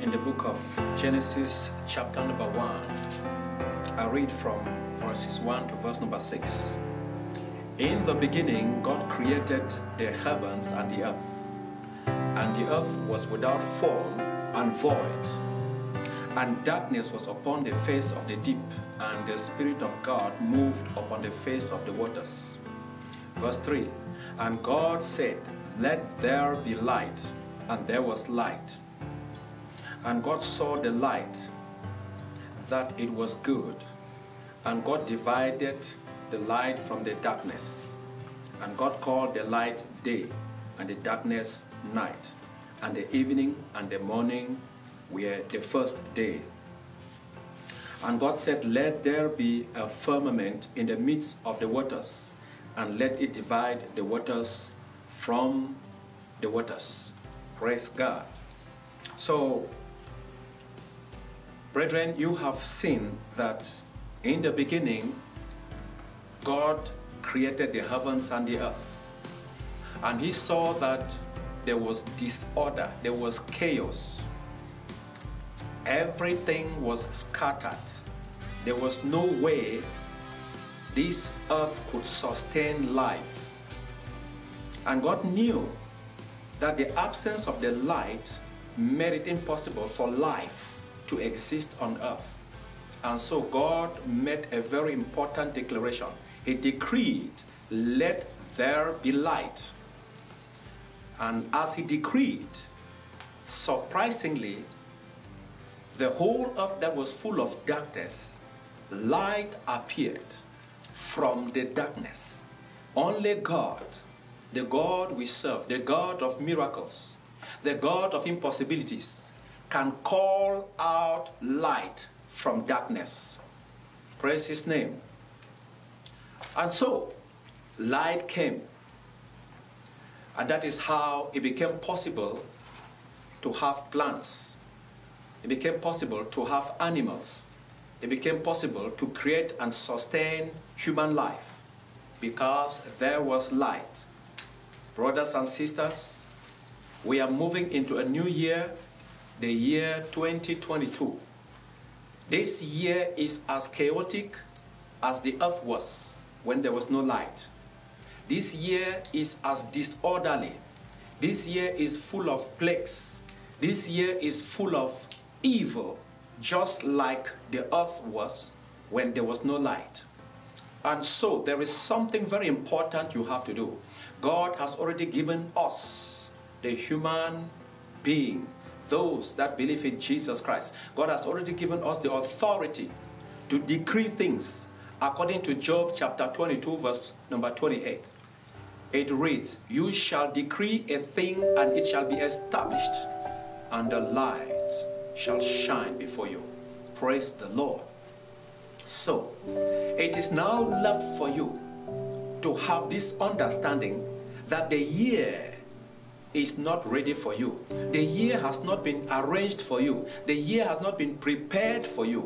in the book of Genesis, chapter number 1. I read from verses 1 to verse number 6. In the beginning, God created the heavens and the earth, and the earth was without form and void, and darkness was upon the face of the deep, and the Spirit of God moved upon the face of the waters. Verse 3 And God said, Let there be light, and there was light. And God saw the light, that it was good. And God divided the light from the darkness. And God called the light day, and the darkness night. And the evening and the morning were the first day. And God said, Let there be a firmament in the midst of the waters, and let it divide the waters from the waters. Praise God. So, brethren, you have seen that in the beginning, God created the heavens and the earth. And he saw that there was disorder, there was chaos. Everything was scattered. There was no way this earth could sustain life. And God knew that the absence of the light made it impossible for life to exist on earth. And so God made a very important declaration. He decreed, Let there be light. And as he decreed, surprisingly, the whole earth that was full of darkness, light appeared from the darkness. Only God, the God we serve, the God of miracles, the God of impossibilities, can call out light from darkness. Praise his name. And so, light came. And that is how it became possible to have plants. It became possible to have animals. It became possible to create and sustain human life because there was light. Brothers and sisters, we are moving into a new year, the year 2022. This year is as chaotic as the earth was when there was no light. This year is as disorderly. This year is full of plagues. This year is full of evil, just like the earth was when there was no light. And so there is something very important you have to do. God has already given us, the human being, those that believe in Jesus Christ. God has already given us the authority to decree things according to Job chapter 22, verse number 28. It reads, You shall decree a thing and it shall be established, and the light shall shine before you. Praise the Lord. So, it is now left for you to have this understanding that the year is not ready for you. The year has not been arranged for you. The year has not been prepared for you.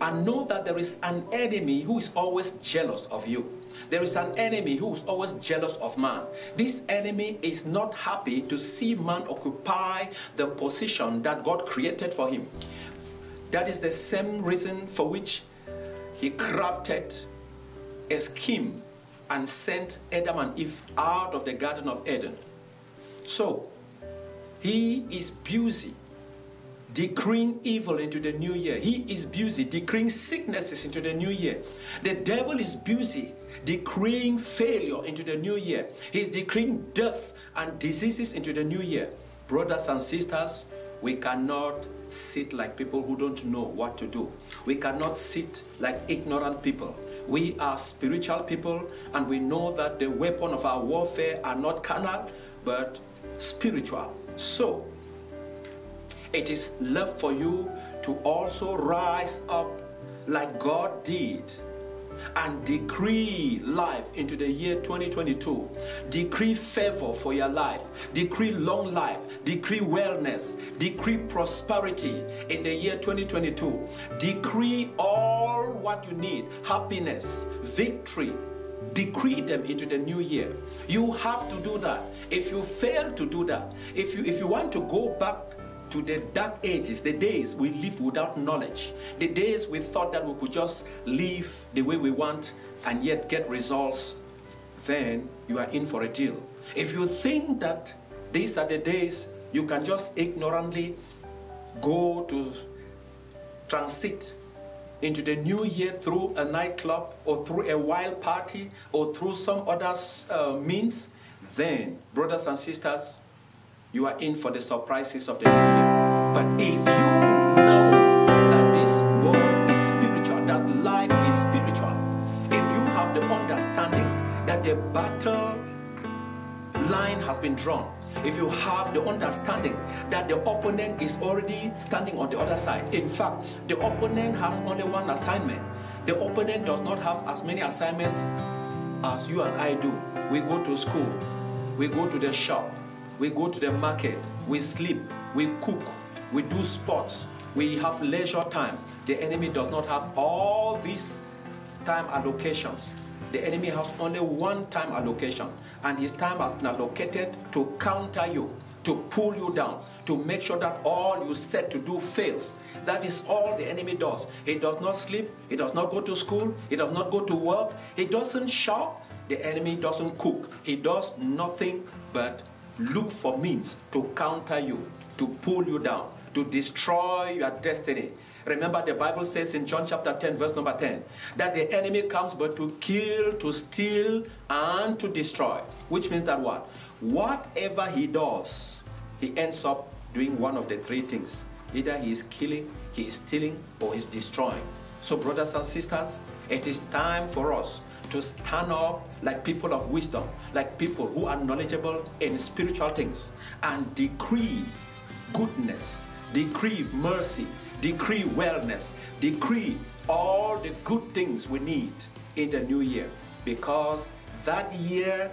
And know that there is an enemy who is always jealous of you. There is an enemy who is always jealous of man. This enemy is not happy to see man occupy the position that God created for him. That is the same reason for which he crafted a scheme and sent Adam and Eve out of the Garden of Eden. So, he is busy decreeing evil into the new year. He is busy decreeing sicknesses into the new year. The devil is busy decreeing failure into the new year. He's decreeing death and diseases into the new year. Brothers and sisters, we cannot sit like people who don't know what to do. We cannot sit like ignorant people. We are spiritual people and we know that the weapon of our warfare are not carnal but spiritual. So, it is left for you to also rise up like God did and decree life into the year 2022. Decree favor for your life. Decree long life. Decree wellness. Decree prosperity in the year 2022. Decree all what you need happiness, victory. Decree them into the new year. You have to do that. If you fail to do that, if you if you want to go back to the dark ages, the days we live without knowledge, the days we thought that we could just live the way we want and yet get results, then you are in for a deal. If you think that these are the days you can just ignorantly go to transit into the new year through a nightclub or through a wild party or through some other uh, means, then, brothers and sisters, you are in for the surprises of the new year. But if you know that this world is spiritual, that life is spiritual, if you have the understanding that the battle line has been drawn, if you have the understanding that the opponent is already standing on the other side. In fact, the opponent has only one assignment. The opponent does not have as many assignments as you and I do. We go to school, we go to the shop, we go to the market, we sleep, we cook, we do sports, we have leisure time. The enemy does not have all these time allocations. The enemy has only one time allocation and his time has been allocated to counter you, to pull you down, to make sure that all you set to do fails. That is all the enemy does. He does not sleep, he does not go to school, he does not go to work, he doesn't shop, the enemy doesn't cook. He does nothing but look for means to counter you, to pull you down, to destroy your destiny. Remember, the Bible says in John chapter 10, verse number 10, that the enemy comes but to kill, to steal, and to destroy. Which means that what? Whatever he does, he ends up doing one of the three things. Either he is killing, he is stealing, or he's destroying. So, brothers and sisters, it is time for us to stand up like people of wisdom, like people who are knowledgeable in spiritual things, and decree goodness, decree mercy, decree wellness, decree all the good things we need in the new year because that year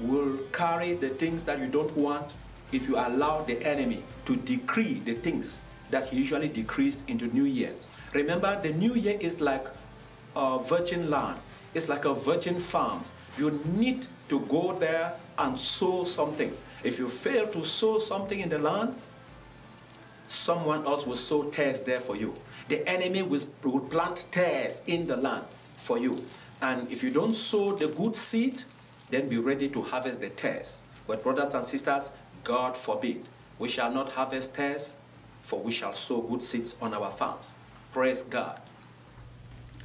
will carry the things that you don't want if you allow the enemy to decree the things that he usually decrees into new year. Remember, the new year is like a virgin land. It's like a virgin farm. You need to go there and sow something. If you fail to sow something in the land, someone else will sow tares there for you. The enemy will, plant tares in the land for you. And if you don't sow the good seed, then be ready to harvest the tares. But brothers and sisters, God forbid, we shall not harvest tares, for we shall sow good seeds on our farms. Praise God.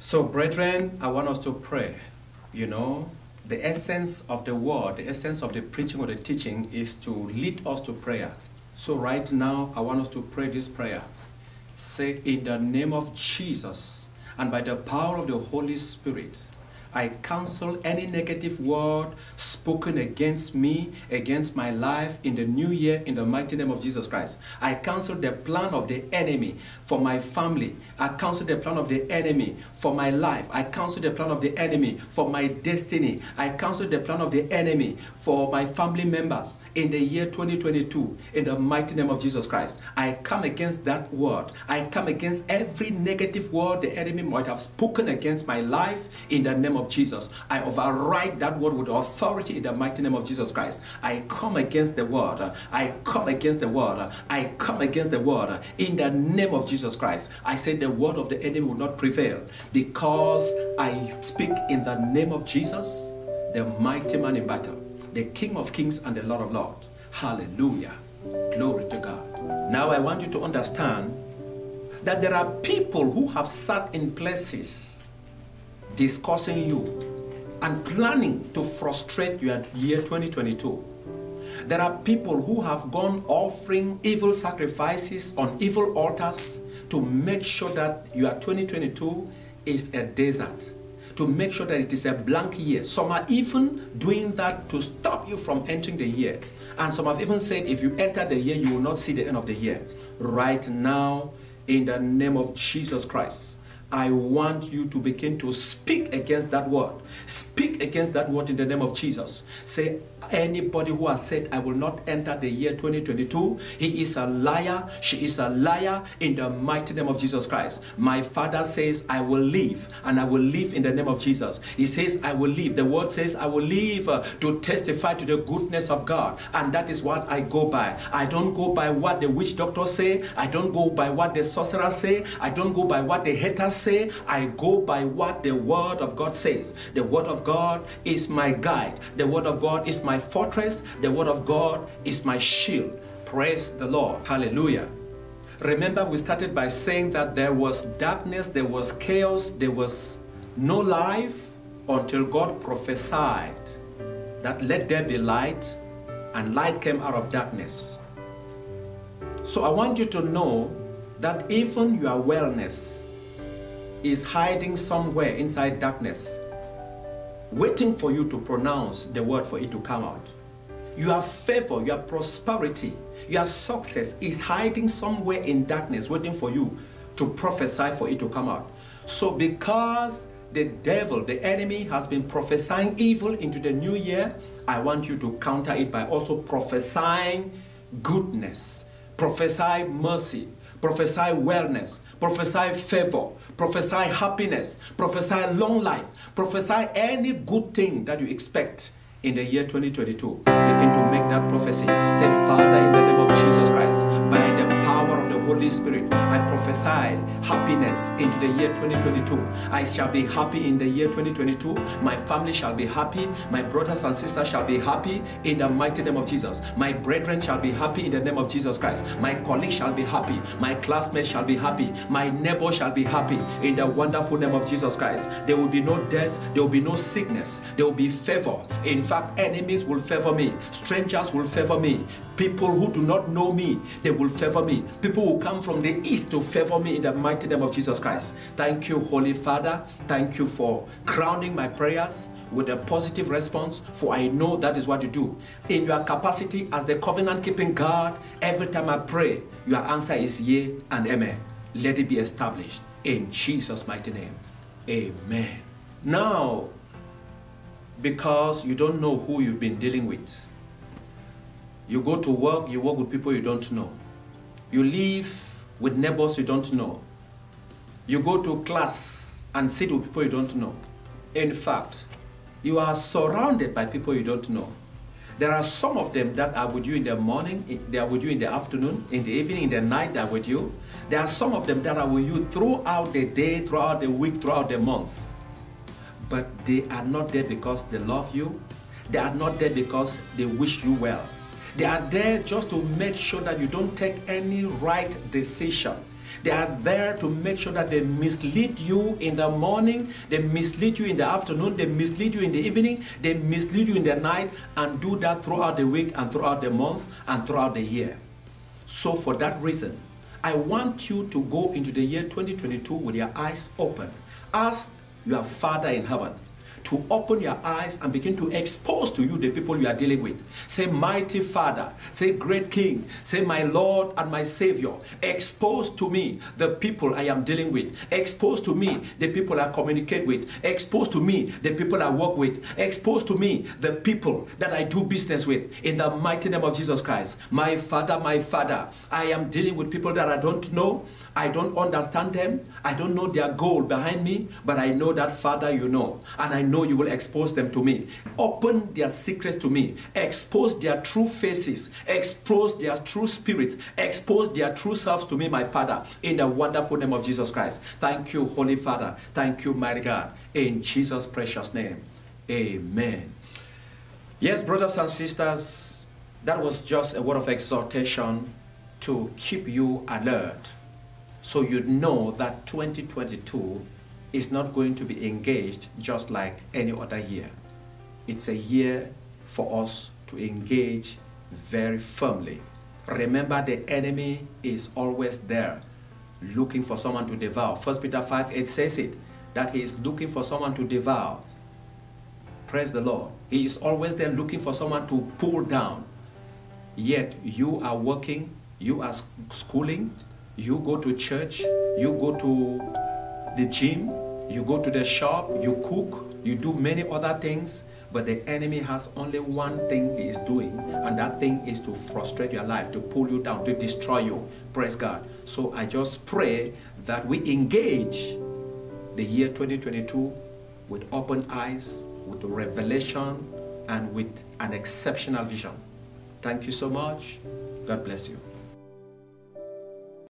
So, brethren, I want us to pray. You know, the essence of the word, the essence of the preaching or the teaching is to lead us to prayer. So right now, I want us to pray this prayer. Say, in the name of Jesus and by the power of the Holy Spirit, I cancel any negative word spoken against me, against my life in the new year in the mighty name of Jesus Christ. I cancel the plan of the enemy for my family. I cancel the plan of the enemy for my life. I cancel the plan of the enemy for my destiny. I cancel the plan of the enemy for my family members in the year 2022 in the mighty name of Jesus Christ. I come against that word. I come against every negative word the enemy might have spoken against my life in the name of Jesus. I override that word with authority in the mighty name of Jesus Christ. I come against the word. I come against the word. I come against the word in the name of Jesus Christ. I say the word of the enemy will not prevail because I speak in the name of Jesus, the mighty man in battle the King of Kings and the Lord of Lords. Hallelujah. Glory to God. Now I want you to understand that there are people who have sat in places discussing you and planning to frustrate your year 2022. There are people who have gone offering evil sacrifices on evil altars to make sure that your 2022 is a desert to make sure that it is a blank year. Some are even doing that to stop you from entering the year. And some have even said if you enter the year, you will not see the end of the year. Right now, in the name of Jesus Christ, I want you to begin to speak against that word. Speak against that word in the name of Jesus. Say, anybody who has said, I will not enter the year 2022, he is a liar. She is a liar in the mighty name of Jesus Christ. My father says, I will live and I will live in the name of Jesus. He says, I will live. The word says, I will live uh, to testify to the goodness of God. And that is what I go by. I don't go by what the witch doctors say. I don't go by what the sorcerers say. I don't go by what the haters say. I go by what the word of God says. The word of God is my guide. The word of God is my fortress. The word of God is my shield. Praise the Lord. Hallelujah. Remember, we started by saying that there was darkness, there was chaos, there was no life until God prophesied that let there be light, and light came out of darkness. So I want you to know that even your wellness is hiding somewhere inside darkness, waiting for you to pronounce the word for it to come out. Your favor, your prosperity, your success is hiding somewhere in darkness, waiting for you to prophesy for it to come out. So, because the devil, the enemy, has been prophesying evil into the new year, I want you to counter it by also prophesying goodness, prophesy mercy, prophesy wellness, prophesy favor, prophesy happiness, prophesy long life, prophesy any good thing that you expect in the year 2022. Begin to make that prophecy. Say, Father, in the name of prophesy happiness into the year 2022. I shall be happy in the year 2022. My family shall be happy. My brothers and sisters shall be happy in the mighty name of Jesus. My brethren shall be happy in the name of Jesus Christ. My colleagues shall be happy. My classmates shall be happy. My neighbor shall be happy in the wonderful name of Jesus Christ. There will be no death. There will be no sickness. There will be favor. In fact, enemies will favor me. Strangers will favor me. People who do not know me, they will favor me. People who come from the east to favor me in the mighty name of Jesus Christ. Thank you, Holy Father. Thank you for crowning my prayers with a positive response, for I know that is what you do. In your capacity as the covenant keeping God, every time I pray, your answer is yea and amen. Let it be established in Jesus' mighty name. Amen. Now, because you don't know who you've been dealing with, you go to work, you work with people you don't know. You live with neighbors you don't know. You go to class and sit with people you don't know. In fact, you are surrounded by people you don't know. There are some of them that are with you in the morning, they are with you in the afternoon, in the evening, in the night, they are with you. There are some of them that are with you throughout the day, throughout the week, throughout the month. But they are not there because they love you. They are not there because they wish you well. They are there just to make sure that you don't take any right decision. They are there to make sure that they mislead you in the morning, they mislead you in the afternoon, they mislead you in the evening, they mislead you in the night, and do that throughout the week and throughout the month and throughout the year. So, for that reason, I want you to go into the year 2022 with your eyes open. Ask your Father in heaven to open your eyes and begin to expose to you the people you are dealing with. Say, Mighty Father, say, Great King, say, My Lord and my Savior, expose to me the people I am dealing with, expose to me the people I communicate with, expose to me the people I work with, expose to me the people that I do business with. In the mighty name of Jesus Christ, my Father, my Father, I am dealing with people that I don't know. I don't understand them. I don't know their goal behind me, but I know that, Father, you know. And I know you will expose them to me. Open their secrets to me. Expose their true faces. Expose their true spirits. Expose their true selves to me, my Father, in the wonderful name of Jesus Christ. Thank you, Holy Father. Thank you, mighty God. In Jesus' precious name. Amen. Yes, brothers and sisters, that was just a word of exhortation to keep you alert so you know that 2022 is not going to be engaged just like any other year. It's a year for us to engage very firmly. Remember, the enemy is always there looking for someone to devour. 1 Peter 5 8 says it that he is looking for someone to devour. Praise the Lord. He is always there looking for someone to pull down. Yet you are working, you are schooling, you go to church, you go to the gym, You go to the shop, you cook, you do many other things, but the enemy has only one thing he is doing, and that thing is to frustrate your life, to pull you down, to destroy you. Praise God. So I just pray that we engage the year 2022 with open eyes, with revelation, and with an exceptional vision. Thank you so much. God bless you.